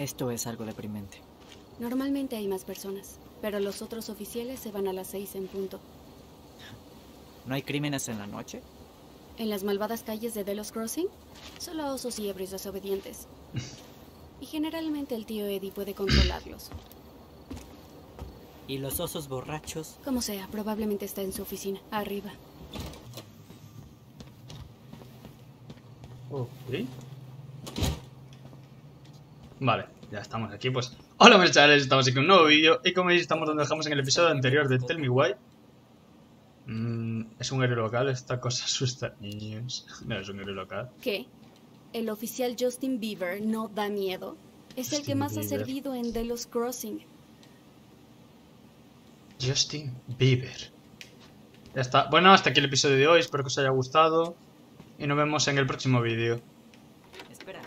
Esto es algo deprimente. Normalmente hay más personas, pero los otros oficiales se van a las seis en punto. ¿No hay crímenes en la noche? ¿En las malvadas calles de Delos Crossing? Solo osos y ebrios desobedientes. y generalmente el tío Eddie puede controlarlos. ¿Y los osos borrachos? Como sea, probablemente está en su oficina, arriba. Ok. Vale, ya estamos aquí, pues... Hola, mis chavales, estamos aquí con un nuevo vídeo Y como veis, estamos donde dejamos en el episodio anterior de Tell Me Why Mm, es un héroe local, esta cosa asusta niños. No es un héroe local. ¿Qué? ¿El oficial Justin Bieber no da miedo? Es el que más ha servido en Delos Crossing. Justin Bieber. Ya está. Bueno, hasta aquí el episodio de hoy. Espero que os haya gustado. Y nos vemos en el próximo vídeo. Espera,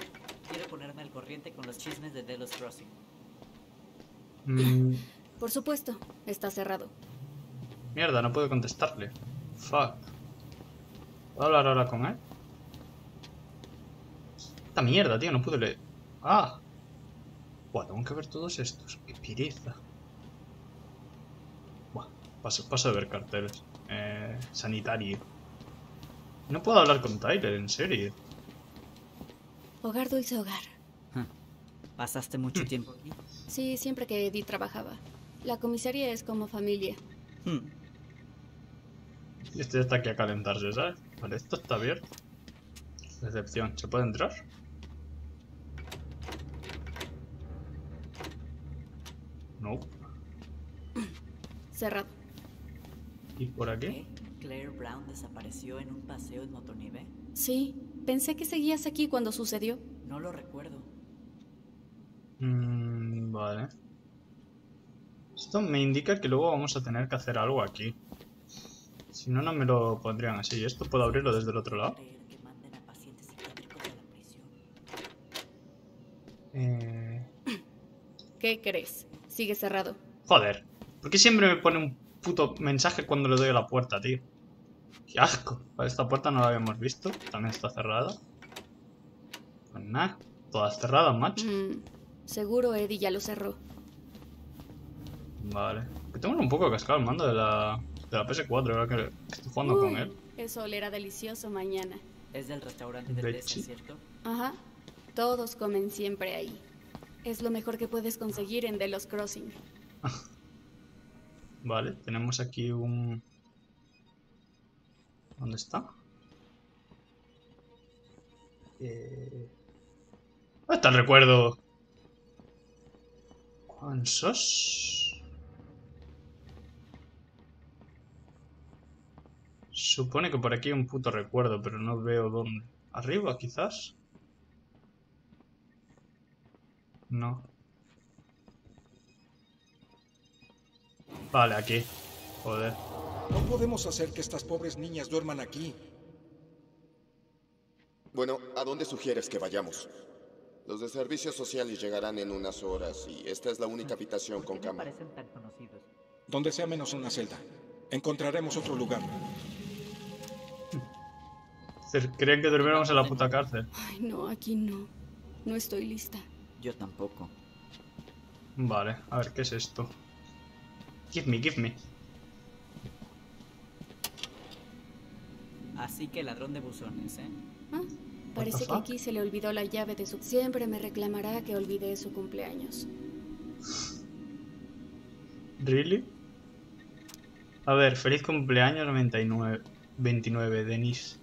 quiero ponerme al corriente con los chismes de Delos Crossing. Mm, Por supuesto, está cerrado. mierda, no puedo contestarle. Fuck. ¿Puedo hablar ahora con él? Esta mierda, tío, no puedo leer. Ah. Buah, tengo que ver todos estos. Qué pereza. Buah, paso, paso de ver carteles. Eh, sanitario. No puedo hablar con Tyler, en serio. Hogar dulce hogar. ¿Pasaste mucho tiempo aquí? Sí, siempre que Eddie trabajaba. La comisaría es como familia. Hmm, Y este está aquí a calentarse, ¿sabes? Vale, esto está abierto. Recepción, ¿se puede entrar? No. Cerrado. ¿Y por aquí? ¿Qué? ¿Claire Brown desapareció en un paseo en motonieve? Sí, pensé que seguías aquí cuando sucedió. No lo recuerdo. Mm, vale. Esto me indica que luego vamos a tener que hacer algo aquí. Si no, no me lo pondrían así. ¿Esto puedo abrirlo desde el otro lado? Eh... ¿Qué crees? Sigue cerrado. Joder. ¿Por qué siempre me pone un puto mensaje cuando le doy a la puerta, tío? Qué asco. Vale, esta puerta no la habíamos visto. También está cerrada. Pues nada. Todas cerradas, macho. Mm, seguro Eddie ya lo cerró. Vale. Que tengo un poco cascado el mando de la, de la PS4 ahora que estoy jugando con él. Eso olerá delicioso mañana. Es del restaurante del. Desa, ¿cierto? Ajá. Todos comen siempre ahí. Es lo mejor que puedes conseguir en Delos Crossing. Vale, tenemos aquí un... ¿Dónde está? Eh... ¿Dónde está el recuerdo? ¿Cuántos? Supone que por aquí hay un puto recuerdo, pero no veo dónde. ¿Arriba, quizás? No. Vale, aquí. Joder. No podemos hacer que estas pobres niñas duerman aquí. Bueno, ¿a dónde sugieres que vayamos? Los de servicios sociales llegarán en unas horas y esta es la única habitación con ¿Por qué me cama. parecen tan conocidos? Donde sea menos una celda. Encontraremos otro lugar. Creían que durmiéramos en la puta cárcel. Ay, no, aquí no. No estoy lista. Yo tampoco. Vale, a ver, ¿qué es esto? Give me, give me. Así que ladrón de buzones, ¿eh? Ah, parece que aquí se le olvidó la llave de su... Siempre me reclamará que olvidé su cumpleaños. ¿Really? A ver, feliz cumpleaños 99, 29, Denise.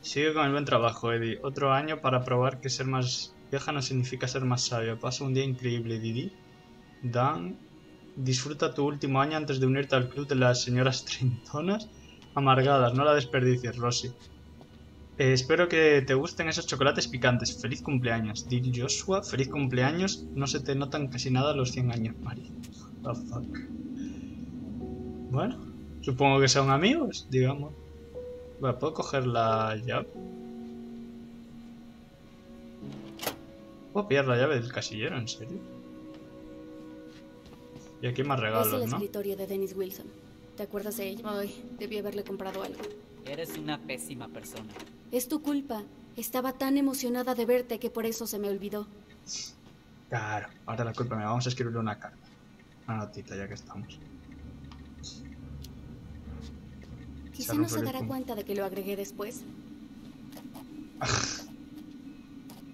Sigue con el buen trabajo, Eddie. Otro año para probar que ser más vieja no significa ser más sabia. Pasa un día increíble, Didi. Dan, disfruta tu último año antes de unirte al club de las señoras trintonas amargadas. No la desperdicies, Rosy. Eh, espero que te gusten esos chocolates picantes. Feliz cumpleaños. Didi Joshua, feliz cumpleaños. No se te notan casi nada los 100 años, Mari. What the fuck. Bueno, supongo que son amigos, digamos. Vale, ¿puedo coger la llave? ¿Puedo pillar la llave del casillero, en serio? Y aquí más es el regalos, ¿no? escritorio de Dennis Wilson. ¿Te acuerdas de ella? Ay, debí haberle comprado algo. Eres una pésima persona. Es tu culpa. Estaba tan emocionada de verte que por eso se me olvidó. Claro, ahora la culpa me vamos a escribirle una carta. Una notita ya que estamos. Quizá no se dará cuenta de que lo agregué después.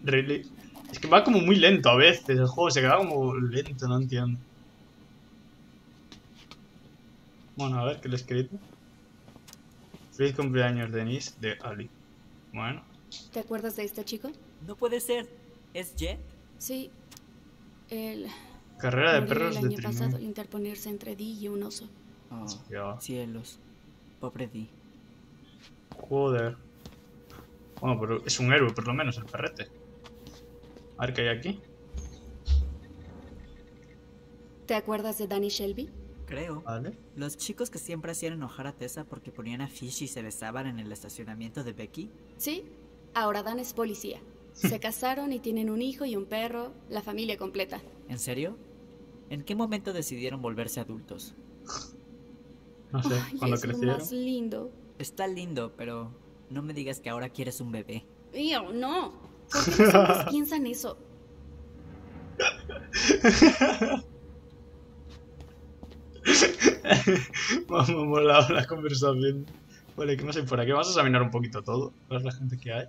Really? Es que va como muy lento a veces el juego, se queda como lento, no entiendo. Bueno, a ver qué le he escrito. Feliz cumpleaños, Denise, de Ali. Bueno, ¿Te acuerdas de este chico? No puede ser. ¿Es Jet? Sí. Él carrera de perros el de año pasado al trineo. interponerse entre Dee y un oso. Oh, Ya. cielos. Pobre Dee. Joder. Bueno, pero es un héroe, por lo menos, el perrete. A ver qué hay aquí. ¿Te acuerdas de Danny Shelby? Creo. Vale. Los chicos que siempre hacían enojar a Tessa porque ponían a Fish y se besaban en el estacionamiento de Becky. Sí. Ahora Dan es policía. Se casaron y tienen un hijo y un perro, la familia completa. ¿En serio? ¿En qué momento decidieron volverse adultos? No sé, Ay, cuando es lo crecieron. más lindo. Está lindo, pero no me digas que ahora quieres un bebé. Ew, no. ¿Por qué los hombres piensan eso? Me ha molado la conversación. Vale, ¿qué más hay por aquí? Vamos a examinar un poquito todo. Ver la gente que hay.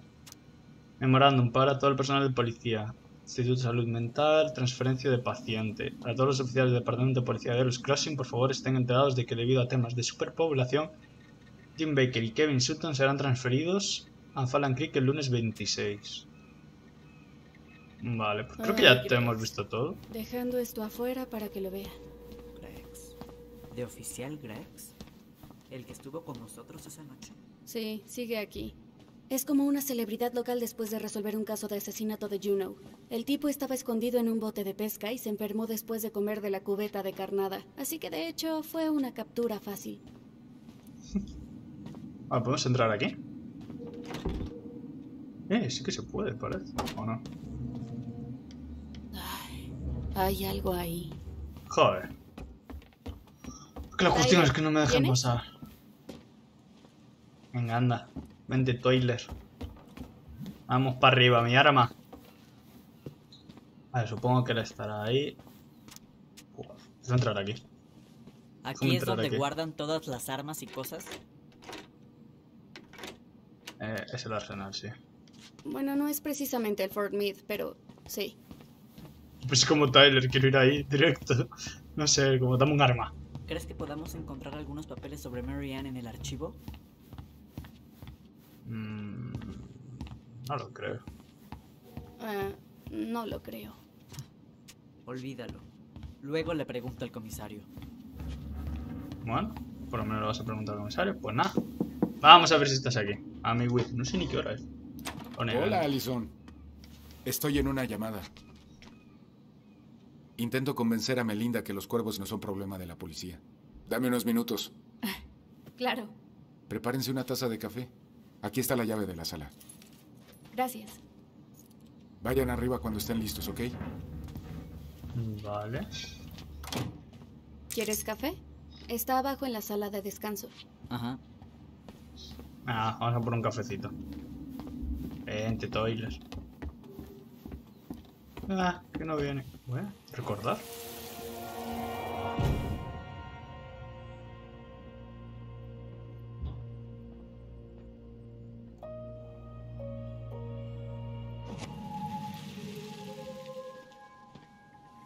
Memorándum para todo el personal de policía. Instituto de Salud Mental, transferencia de paciente. Para todos los oficiales del Departamento de Policía de Eros Crossing, por favor estén enterados de que debido a temas de superpoblación, Jim Baker y Kevin Sutton serán transferidos a Fallen Creek el lunes 26. Vale, pues creo que ya te hemos visto todo. Dejando esto afuera para que lo vean. ¿De oficial Grex? ¿El que estuvo con nosotros esa noche? Sí, sigue aquí. Es como una celebridad local después de resolver un caso de asesinato de Juno. El tipo estaba escondido en un bote de pesca y se enfermó después de comer de la cubeta de carnada. Así que de hecho fue una captura fácil. Ah, ¿podemos entrar aquí? Eh, sí que se puede, parece. ¿O no? Hay algo ahí. Joder. Que la cuestión es que no me dejan ¿vienes? pasar. Venga, anda. Vente, Toiler. Vamos para arriba, mi arma. Vale, supongo que él estará ahí. Voy a entrar aquí. Aquí ¿Cómo es donde aquí? guardan todas las armas y cosas. Eh, es el arsenal, sí. Bueno, no es precisamente el Fort Meade, pero sí. Pues como Tyler, quiero ir ahí directo. No sé, como dame un arma. ¿Crees que podamos encontrar algunos papeles sobre Mary Ann en el archivo? Mm, no lo creo. Ah, no lo creo. Olvídalo. Luego le pregunto al comisario. Bueno, por lo menos lo vas a preguntar al comisario. Pues nada. Vamos a ver si estás aquí. A mi. No sé ni qué hora es. Hola, Alison. Estoy en una llamada. Intento convencer a Melinda que los cuervos no son problema de la policía. Dame unos minutos. Claro. Prepárense una taza de café. Aquí está la llave de la sala. Gracias. Vayan arriba cuando estén listos, ¿ok? Vale. ¿Quieres café? Está abajo en la sala de descanso. Ajá. Ah, vamos a por un cafecito. Vente, Toiler. Ah, que no viene. Bueno, recordar.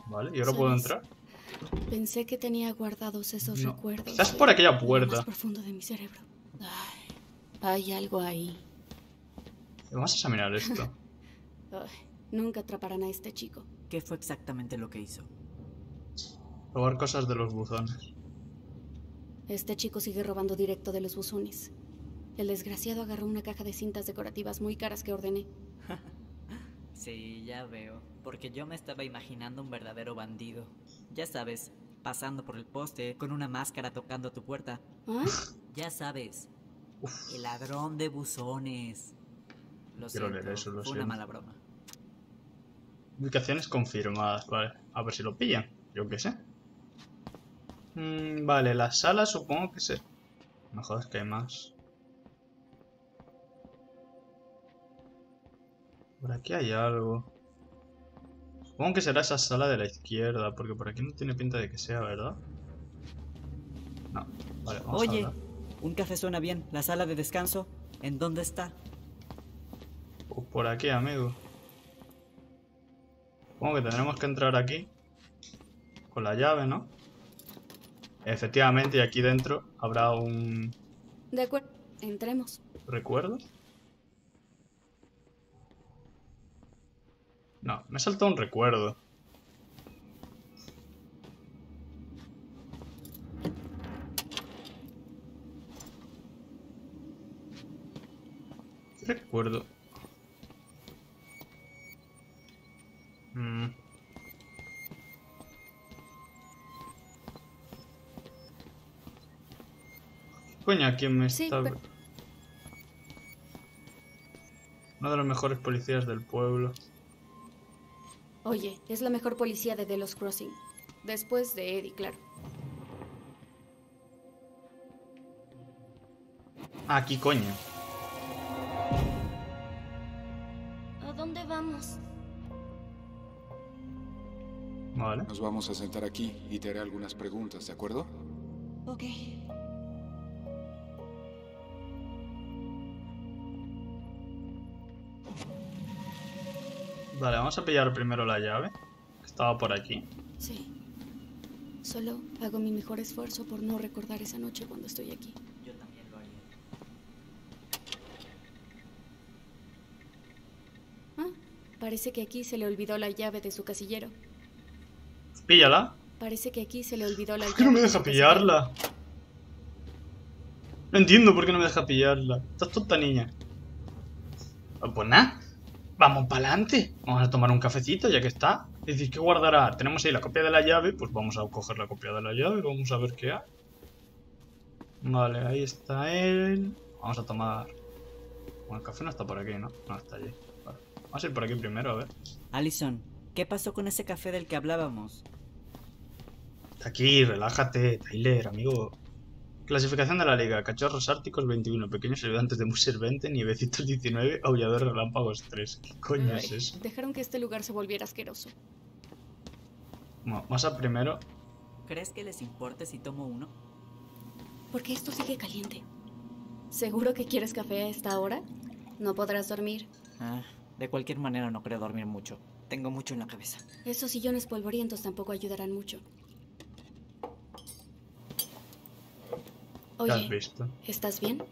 Vale, ¿y ahora puedo ¿Sabes? entrar? Pensé que tenía guardados esos No. recuerdos. Quizás por aquella puerta. más profundo de mi cerebro. Ay, hay algo ahí. Vamos a examinar esto. Ay, nunca atraparán a este chico. ¿Qué fue exactamente lo que hizo? Robar cosas de los buzones. Este chico sigue robando directo de los buzones. El desgraciado agarró una caja de cintas decorativas muy caras que ordené. Sí, ya veo. Porque yo me estaba imaginando un verdadero bandido. Ya sabes, pasando por el poste, con una máscara tocando tu puerta. ¿Ah? Ya sabes, el ladrón de buzones. Lo Quiero siento, leer eso, lo fue una siento. mala broma. Ubicaciones confirmadas, vale. A ver si lo pillan. Yo qué sé. Mm, vale, la sala supongo que se... No jodas que hay más. Por aquí hay algo. Supongo que será esa sala de la izquierda, porque por aquí no tiene pinta de que sea, ¿verdad? No. Vale, vamos Oye, un café suena bien. La sala de descanso, ¿en dónde está? Pues por aquí, amigo. Supongo que tendremos que entrar aquí. Con la llave, ¿no? Efectivamente, y aquí dentro habrá un De acuerdo. Entremos. recuerdo. No, me saltó un recuerdo. ¿Qué recuerdo? Coño, ¿a quién me Sí, está...? pero- Uno de los mejores policías del pueblo. Oye, es la mejor policía de Delos Crossing. Después de Eddie, claro. Aquí, coño. ¿A dónde vamos? Vale. Nos vamos a sentar aquí y te haré algunas preguntas, ¿de acuerdo? Ok. Vale, vamos a pillar primero la llave. que Estaba por aquí. Sí. Solo hago mi mejor esfuerzo por no recordar esa noche cuando estoy aquí. Yo también lo haría. Ah, parece que aquí se le olvidó la llave de su casillero. Píllala. Parece que aquí se le olvidó la ¿Por qué no me llave de deja casillero. pillarla? No entiendo por qué no me deja pillarla. Estás tonta niña. Ah, Pues nada. Vamos para adelante. Vamos a tomar un cafecito ya que está. Es decir, ¿qué guardará? Tenemos ahí la copia de la llave. Pues vamos a coger la copia de la llave. Vamos a ver qué hay. Vale, ahí está él. Vamos a tomar... Bueno, el café no está por aquí, ¿no? No, está allí. Vale. Vamos a ir por aquí primero, a ver. Allison, ¿qué pasó con ese café del que hablábamos? Está aquí, relájate, Tyler, amigo. Clasificación de la liga: Cachorros árticos 21, Pequeños ayudantes de Muser 20, Nievecitos 19, Aulladores relámpagos 3. ¿Qué coño Ay, es eso? Dejaron que este lugar se volviera asqueroso. Bueno, vamos a primero. ¿Crees que les importe si tomo uno? Porque esto sigue caliente. ¿Seguro que quieres café a esta hora? No podrás dormir. Ah, de cualquier manera no creo dormir mucho. Tengo mucho en la cabeza. Esos sillones polvorientos tampoco ayudarán mucho. ¿Qué has Oye, visto? ¿estás bien?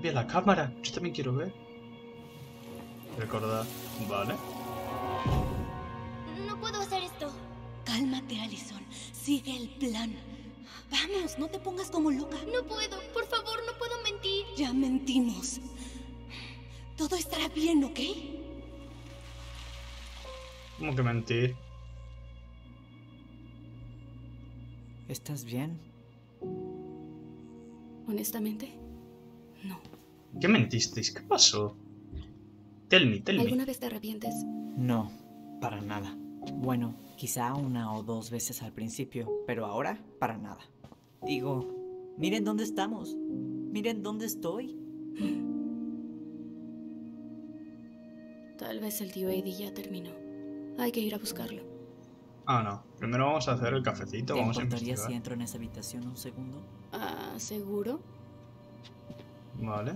Bien, la cámara. Yo también quiero ver. Recordad. Vale. No puedo hacer esto. Cálmate, Allison. Sigue el plan. Vamos, no te pongas como loca. No puedo. Por favor, no puedo mentir. Ya mentimos. Todo estará bien, ¿ok? ¿Cómo que mentir? ¿Estás bien? Honestamente, no. ¿Qué mentisteis? ¿Qué pasó? Tell me, tell me. ¿Alguna vez te arrepientes? No, para nada. Bueno, quizá una o dos veces al principio, pero ahora para nada. Digo, miren dónde estamos. Miren dónde estoy. Tal vez el tío Eddie ya terminó. Hay que ir a buscarlo. Ah, no. Primero vamos a hacer el cafecito. ¿Te Vamos a importaría investigar. si entro en esa habitación un segundo? Ah, ¿seguro? Vale.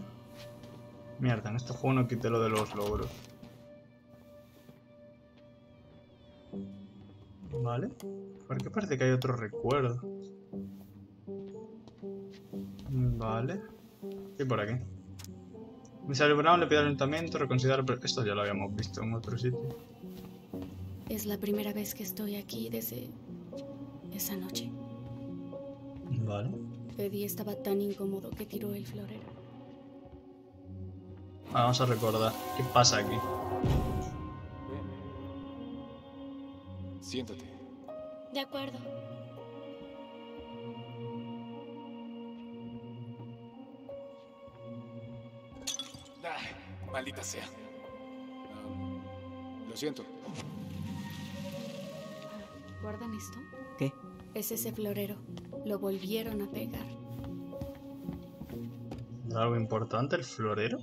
Mierda, en este juego no quité lo de los logros. Vale. ¿Por qué parece que hay otro recuerdo? Vale. Y por aquí. Comisario Brown le pide al ayuntamiento reconsiderar... pero Esto ya lo habíamos visto en otro sitio. Es la primera vez que estoy aquí desde esa noche. Vale. Eddie estaba tan incómodo que tiró el florero. Vamos a recordar. ¿Qué pasa aquí? Siéntate. De acuerdo. Ah, maldita sea. Ah, lo siento. ¿Guardan esto? ¿Qué? Es ese florero. Lo volvieron a pegar. ¿Era algo importante el florero?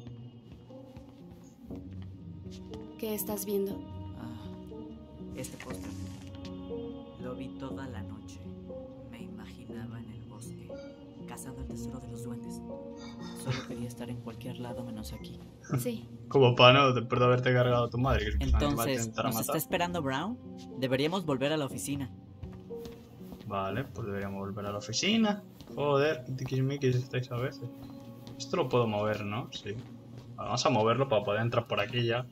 ¿Qué estás viendo? Ah, este póster. Lo vi toda la noche. Me imaginaba en el bosque, cazando el tesoro de los duendes. Solo quería estar en cualquier lado menos aquí. Sí. Como para no, después de haberte cargado a tu madre. Que supuestamente va a Entonces, ¿nos matar. está esperando Brown? Deberíamos volver a la oficina. Vale, pues deberíamos volver a la oficina. Joder, tiquismiquis estáis a veces. Esto lo puedo mover, ¿no? Sí. Vamos a moverlo para poder entrar por aquí ya.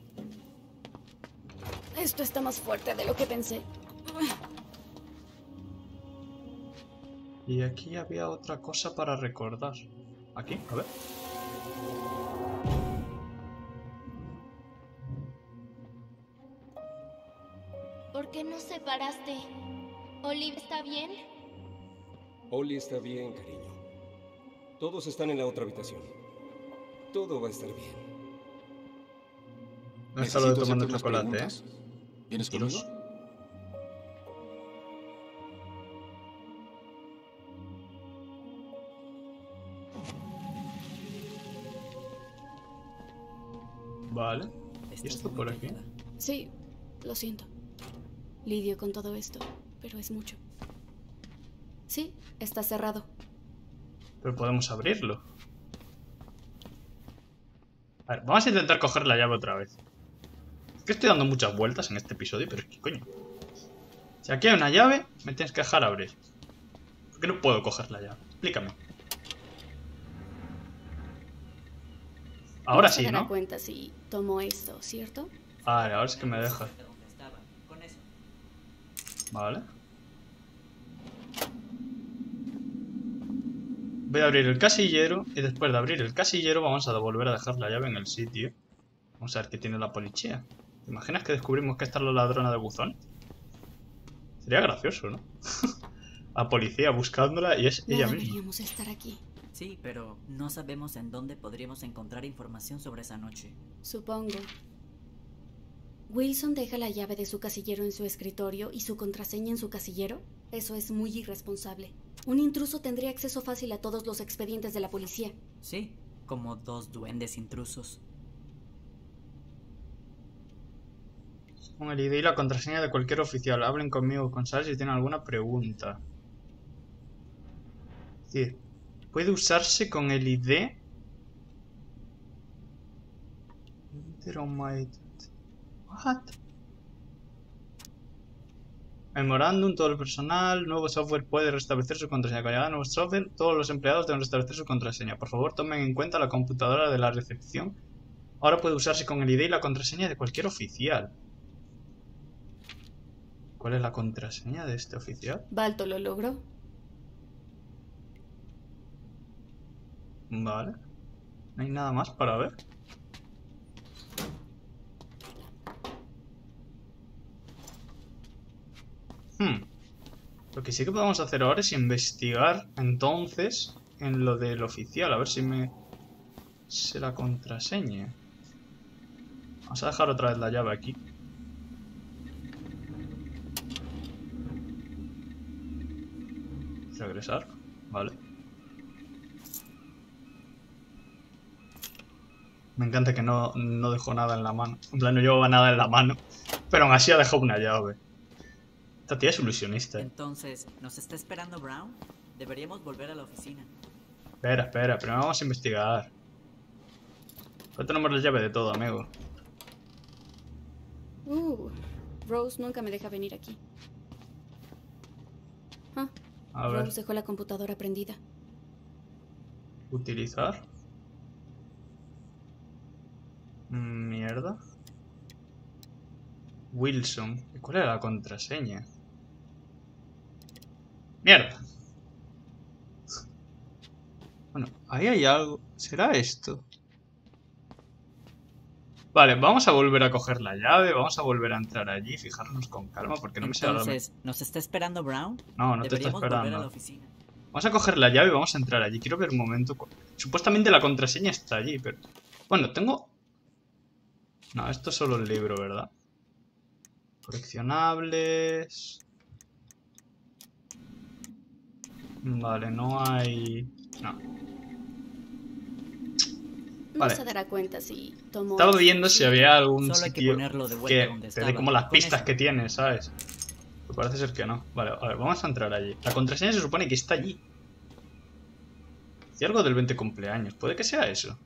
Esto está más fuerte de lo que pensé. Y aquí había otra cosa para recordar. Aquí, a ver. ¿Por qué nos separaste? ¿Olive está bien? Oli está bien, cariño. Todos están en la otra habitación. Todo va a estar bien. No está lo de Necesito tomando chocolate, ¿eh? ¿Vienes conmigo? Estás ¿Y esto por aquí? Sí, lo siento. Lidio con todo esto, pero es mucho. Sí, está cerrado. Pero podemos abrirlo. A ver, vamos a intentar coger la llave otra vez. Es que estoy dando muchas vueltas en este episodio, pero es que coño. Si aquí hay una llave, me tienes que dejar abrir. ¿Por qué no puedo coger la llave? Explícame. Ahora sí, ¿no? cuenta si tomo esto, ¿cierto? Vale, ahora sí que me deja. De dónde estaba. Con eso. Vale. Voy a abrir el casillero y después de abrir el casillero vamos a volver a dejar la llave en el sitio. Vamos a ver qué tiene la policía. ¿Te imaginas que descubrimos que esta es la ladrona de buzón? Sería gracioso, ¿no? la policía buscándola y es No ella misma. deberíamos estar aquí, Sí, pero no sabemos en dónde podríamos encontrar información sobre esa noche. supongo. ¿Wilson deja la llave de su casillero en su escritorio y su contraseña en su casillero? Eso es muy irresponsable. Un intruso tendría acceso fácil a todos los expedientes de la policía. Sí, como dos duendes intrusos. Con el ID y la contraseña de cualquier oficial. Hablen conmigo con Sal si tienen alguna pregunta. Decir, puede usarse con el ID. What? Memorándum, todo el personal, nuevo software puede restablecer su contraseña. Con llegada nuevo software, todos los empleados deben restablecer su contraseña. Por favor, tomen en cuenta la computadora de la recepción. Ahora puede usarse con el ID y la contraseña de cualquier oficial. ¿Cuál es la contraseña de este oficial? ¿Balto lo logró? Vale. No hay nada más para ver. Hmm. Lo que sí que podemos hacer ahora es investigar entonces en lo del oficial. A ver si me... sé la contraseña. Vamos a dejar otra vez la llave aquí. Regresar. Vale. Me encanta que no, no dejó nada en la mano. En plan, no llevaba nada en la mano. Pero aún así ha dejado una llave. Esta tía es ilusionista. ¿eh? Entonces, ¿nos está esperando Brown? Deberíamos volver a la oficina. Espera, espera, primero vamos a investigar. Ya tenemos la llave de todo, amigo. Uh, Rose nunca me deja venir aquí. Ah, A ver, Rose dejó la computadora prendida. utilizar. Mierda. Wilson. ¿Y cuál era la contraseña? Mierda. Bueno, ahí hay algo. ¿Será esto? Vale, vamos a volver a coger la llave, vamos a volver a entrar allí, fijarnos con calma, porque no me sé Entonces, ¿nos está esperando Brown? No, no te está a esperando. Vamos a coger la llave y vamos a entrar allí. Quiero ver un momento. Supuestamente la contraseña está allí, pero... Bueno, tengo... No, esto es solo el libro, ¿verdad? Coleccionables... Vale, no hay... No. Vale. No se dará cuenta si tomó... Estaba viendo si había algún Solo hay que sitio ponerlo de vuelta que donde te dé estaba. como las pistas eso. que tiene, ¿sabes? Pues parece ser que no. Vale, a ver, vamos a entrar allí. La contraseña se supone que está allí. Y algo del 20 cumpleaños. ¿Puede que sea eso?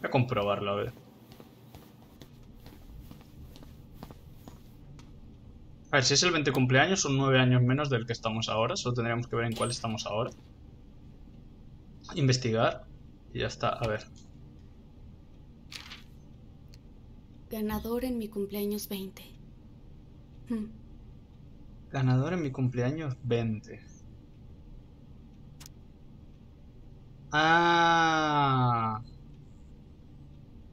Voy a comprobarlo, a ver. A ver, si es el 20 cumpleaños, son 9 años menos del que estamos ahora. Solo tendríamos que ver en cuál estamos ahora. Investigar. Y ya está, a ver. Ganador en mi cumpleaños 20. Hmm, Ganador en mi cumpleaños 20. Ah.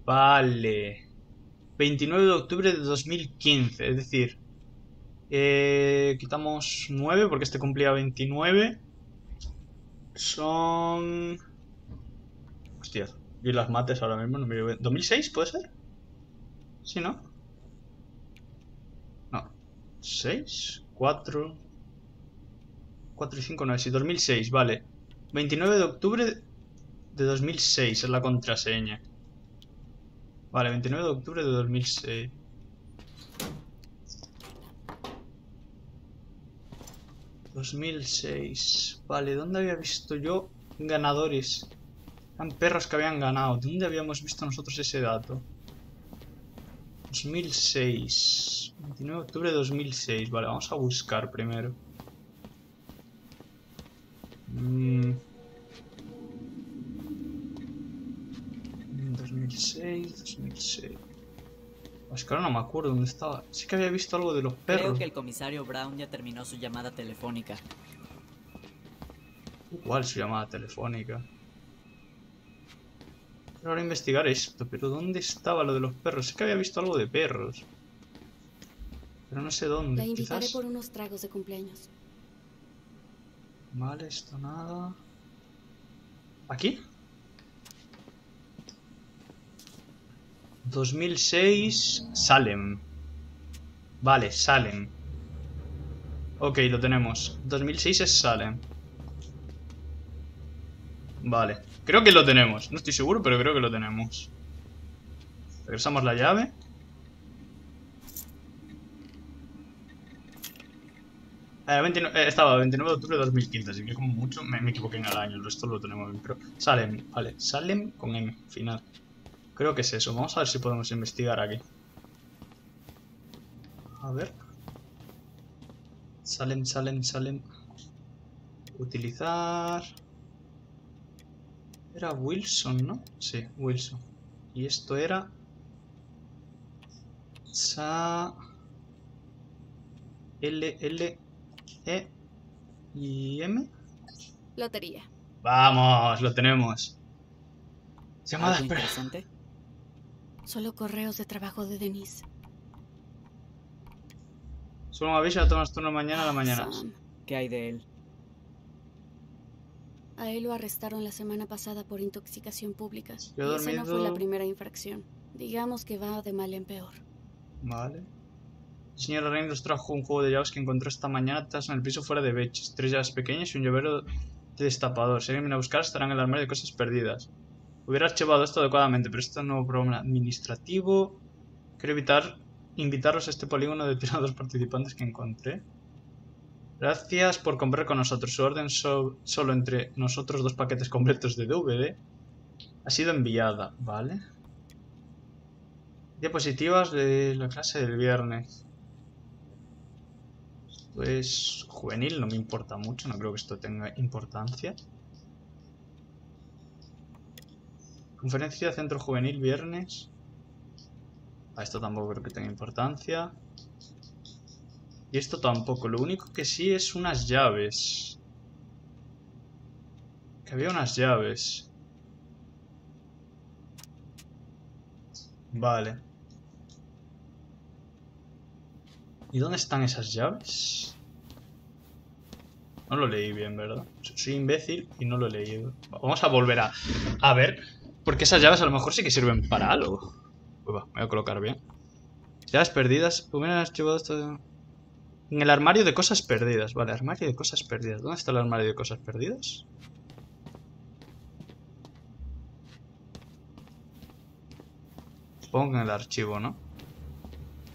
Vale. 29 de octubre de 2015. Es decir, eh, quitamos 9 porque este cumplía 29. Son... Hostia, y las mates ahora mismo no me llevo- ¿2006 puede ser? Sí, ¿no? No. 6, 4, 4 y 5, no, sí, 2006, vale. 29 de octubre de 2006 es la contraseña. Vale, 29 de octubre de 2006. ¿2006? Vale, ¿dónde había visto yo ganadores? Eran perros que habían ganado. ¿Dónde habíamos visto nosotros ese dato? 2006. 29 de octubre de 2006. Vale, vamos a buscar primero. Mm. 2006, 2006. Es que ahora no me acuerdo dónde estaba. Sí que había visto algo de los Creo perros. que el comisario Brown ya terminó su llamada telefónica. ¿Cuál su llamada telefónica? Quiero ahora investigar esto, pero ¿dónde estaba lo de los perros? Sé que había visto algo de perros. Pero no sé dónde. La invitaré Quizás... por unos tragos de cumpleaños. Vale, esto nada. ¿Aquí? 2006 Salem. Vale, Salem. Ok, lo tenemos. 2006 es Salem. Vale. Creo que lo tenemos. No estoy seguro, pero creo que lo tenemos. Regresamos la llave. Eh, 29, eh, estaba 29 de octubre de 2015, así que como mucho me, equivoqué en el año, el resto lo tenemos bien, pero Salem, vale, Salem con M, final. Creo que es eso, vamos a ver si podemos investigar aquí. A ver. Salem, Salem, Salem. Utilizar... Era Wilson, ¿no? Sí, Wilson. Y esto era... Sa... L, L, E y M. Lotería. Vamos, lo tenemos. Llamada ¿Algo espera. interesante? Solo correos de trabajo de Denise. Solo me aviso, tomas turno mañana a la mañana. Sam. ¿Qué hay de él? A él lo arrestaron la semana pasada por intoxicación pública. Y esa no fue la primera infracción. Digamos que va de mal en peor. Vale. La señora Rain nos trajo un juego de llaves que encontró esta mañana atrás en el piso fuera de Beches. Tres llaves pequeñas y un llavero de destapador. Si alguien viene a buscar, estará en el armario de cosas perdidas. Hubiera archivado esto adecuadamente, pero esto nuevo problema administrativo. Quiero evitar invitarlos a este polígono de a dos participantes que encontré. Gracias por comprar con nosotros. Su orden so- solo entre nosotros dos paquetes completos de DVD ha sido enviada, ¿vale? Diapositivas de la clase del viernes. Pues juvenil no me importa mucho, no creo que esto tenga importancia. Conferencia Centro Juvenil viernes. A esto tampoco creo que tenga importancia. Y esto tampoco. Lo único que sí es unas llaves. Que había unas llaves. Vale. ¿Y dónde están esas llaves? No lo leí bien, ¿verdad? Soy imbécil y no lo he leído. Vamos a volver a, a ver. Porque esas llaves a lo mejor sí que sirven para algo. Uy, voy a colocar bien. Llaves perdidas. Hubieras llevado esto... En el armario de cosas perdidas. Vale, armario de cosas perdidas. ¿Dónde está el armario de cosas perdidas? Supongo que en el archivo, ¿no?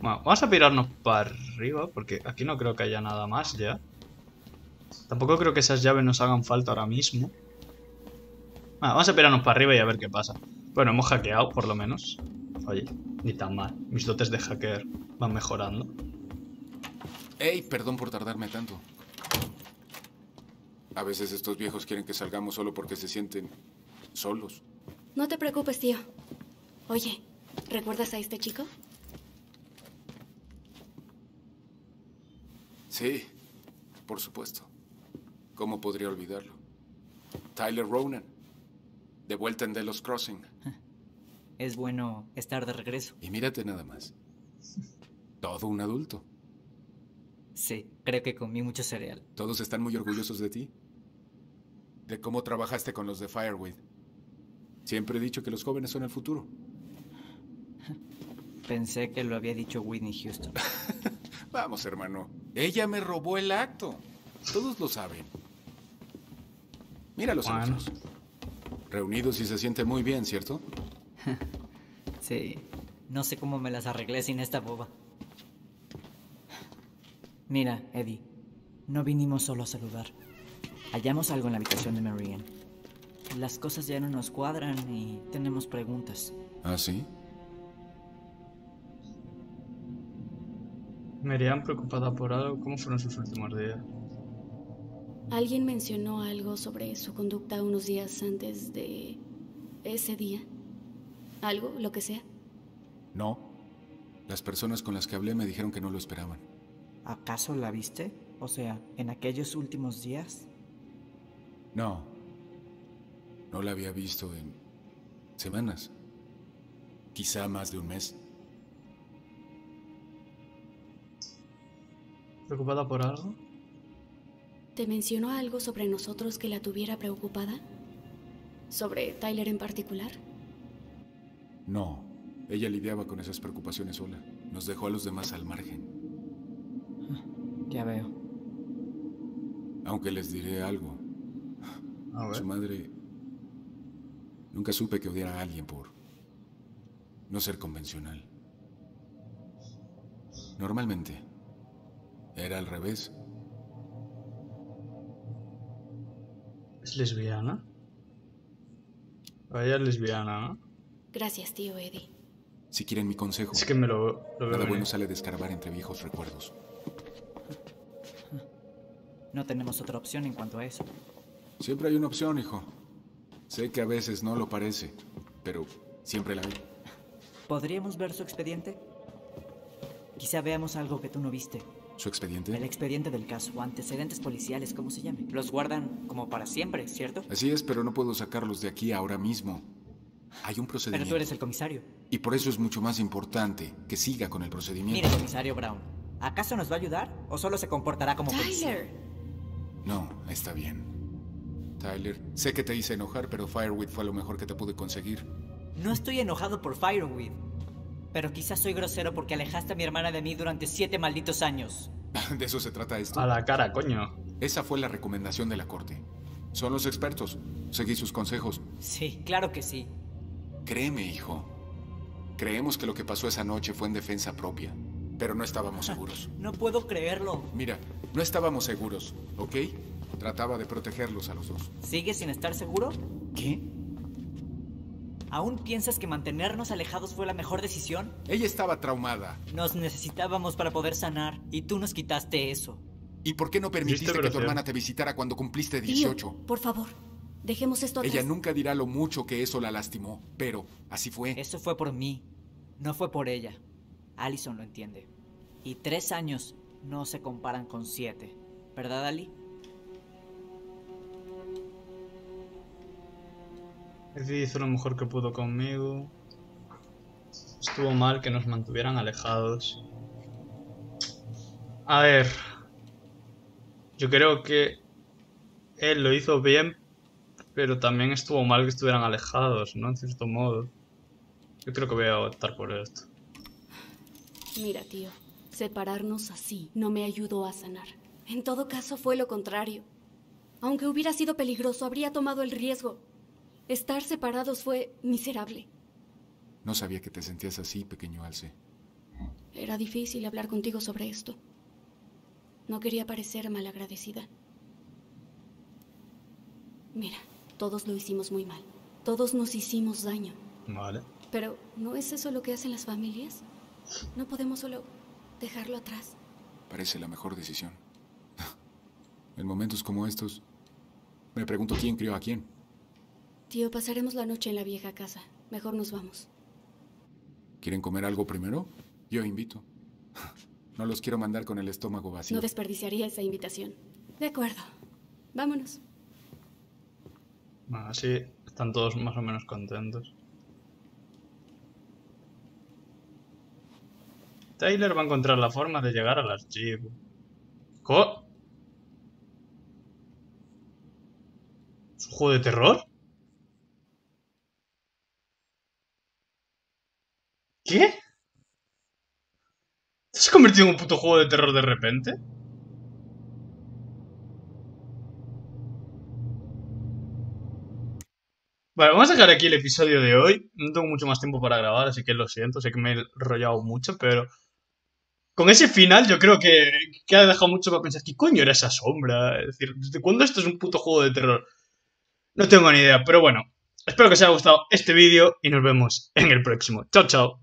Bueno, vamos a pirarnos para arriba porque aquí no creo que haya nada más ya. Tampoco creo que esas llaves nos hagan falta ahora mismo. Bueno, vamos a pirarnos para arriba y a ver qué pasa. Bueno, hemos hackeado, por lo menos. Oye, ni tan mal. Mis dotes de hacker van mejorando. Ey, perdón por tardarme tanto. A veces estos viejos quieren que salgamos solo porque se sienten solos. No te preocupes, tío. Oye, ¿recuerdas a este chico? Sí, por supuesto. ¿Cómo podría olvidarlo? Tyler Ronan, de vuelta en Delos Crossing. Es bueno estar de regreso. Y mírate nada más. Todo un adulto. Sí, creo que comí mucho cereal. Todos están muy orgullosos de ti. De cómo trabajaste con los de Fireweed. Siempre he dicho que los jóvenes son el futuro. Pensé que lo había dicho Whitney Houston. Vamos, hermano. Ella me robó el acto. Todos lo saben. Mira los Bueno. otros. Reunidos y se siente muy bien, ¿cierto? Sí, no sé cómo me las arreglé sin esta boba. Mira, Eddie, no vinimos solo a saludar. Hallamos algo en la habitación de Marianne. Las cosas ya no nos cuadran y tenemos preguntas. ¿Ah, sí? Miriam preocupada por algo. ¿Cómo fueron sus últimos días? Alguien mencionó algo sobre su conducta unos días antes de ese día. Algo, lo que sea. No. Las personas con las que hablé me dijeron que no lo esperaban. ¿Acaso la viste? O sea, en aquellos últimos días. No. No la había visto en semanas. Quizá más de un mes. ¿Preocupada por algo? ¿Te mencionó algo sobre nosotros que la tuviera preocupada? ¿Sobre Tyler en particular? No. Ella lidiaba con esas preocupaciones sola. Nos dejó a los demás al margen. Ya veo. Aunque les diré algo. A Su madre... Nunca supe que odiara a alguien por no ser convencional. Normalmente era al revés. ¿Es lesbiana? Es lesbiana, ¿no? Gracias, tío Eddie. Si quieren mi consejo, Es que me lo, lo veo nada venir. bueno sale de escarbar entre viejos recuerdos. No tenemos otra opción en cuanto a eso. Siempre hay una opción, hijo. Sé que a veces no lo parece, pero siempre la hay. ¿Podríamos ver su expediente? Quizá veamos algo que tú no viste. ¿Su expediente? El expediente del caso, o antecedentes policiales, como se llame. Los guardan como para siempre, ¿cierto? Así es, pero no puedo sacarlos de aquí ahora mismo. Hay un Pero procedimiento. tú eres el comisario. Y por eso es mucho más importante que siga con el procedimiento. Mire, comisario Brown, ¿acaso nos va a ayudar o solo se comportará como policía? Tyler. No, está bien. Tyler, sé que te hice enojar, pero Fireweed fue lo mejor que te pude conseguir. No estoy enojado por Fireweed, pero quizás soy grosero porque alejaste a mi hermana de mí durante siete malditos años. ¿De eso se trata esto? A la cara, coño. Esa fue la recomendación de la corte. Son los expertos. Seguí sus consejos. Sí, claro que sí. Créeme, hijo. Creemos que lo que pasó esa noche fue en defensa propia, pero no estábamos seguros. No puedo creerlo. Mira, no estábamos seguros, ¿ok? Trataba de protegerlos a los dos. ¿Sigues sin estar seguro? ¿Qué? ¿Aún piensas que mantenernos alejados fue la mejor decisión? Ella estaba traumada. Nos necesitábamos para poder sanar y tú nos quitaste eso. ¿Y por qué no permitiste que tu hermana te visitara cuando cumpliste Tío, 18? por favor, dejemos esto atrás. Ella nunca dirá lo mucho que eso la lastimó, pero así fue. Eso fue por mí, no fue por ella. Allison lo entiende. Y tres años no se comparan con siete. ¿Verdad, Ali? Eddie hizo lo mejor que pudo conmigo. Estuvo mal que nos mantuvieran alejados. A ver. Yo creo que él lo hizo bien, pero también estuvo mal que estuvieran alejados, ¿no? En cierto modo. Yo creo que voy a optar por esto. Mira, tío, separarnos así no me ayudó a sanar. En todo caso fue lo contrario. Aunque hubiera sido peligroso, habría tomado el riesgo. Estar separados fue miserable. No sabía que te sentías así, pequeño Alce. Era difícil hablar contigo sobre esto. No quería parecer malagradecida. Mira, todos lo hicimos muy mal. Todos nos hicimos daño. Vale. Pero, ¿no es eso lo que hacen las familias? No podemos solo dejarlo atrás. Parece la mejor decisión. En momentos como estos, me pregunto quién crió a quién. Tío, pasaremos la noche en la vieja casa. Mejor nos vamos. ¿Quieren comer algo primero? Yo invito. No los quiero mandar con el estómago vacío. No desperdiciaría esa invitación. De acuerdo. Vámonos. Bueno, así están todos más o menos contentos. Tyler va a encontrar la forma de llegar al archivo. ¿Co? ¿Es un juego de terror? ¿Qué? ¿Se ha convertido en un puto juego de terror de repente? Vale, vamos a dejar aquí el episodio de hoy. No tengo mucho más tiempo para grabar, así que lo siento, sé que me he enrollado mucho, pero con ese final yo creo que, que ha dejado mucho para pensar, ¿qué coño era esa sombra? Es decir, ¿desde cuándo esto es un puto juego de terror? No tengo ni idea, pero bueno, espero que os haya gustado este vídeo y nos vemos en el próximo. Chao, chao.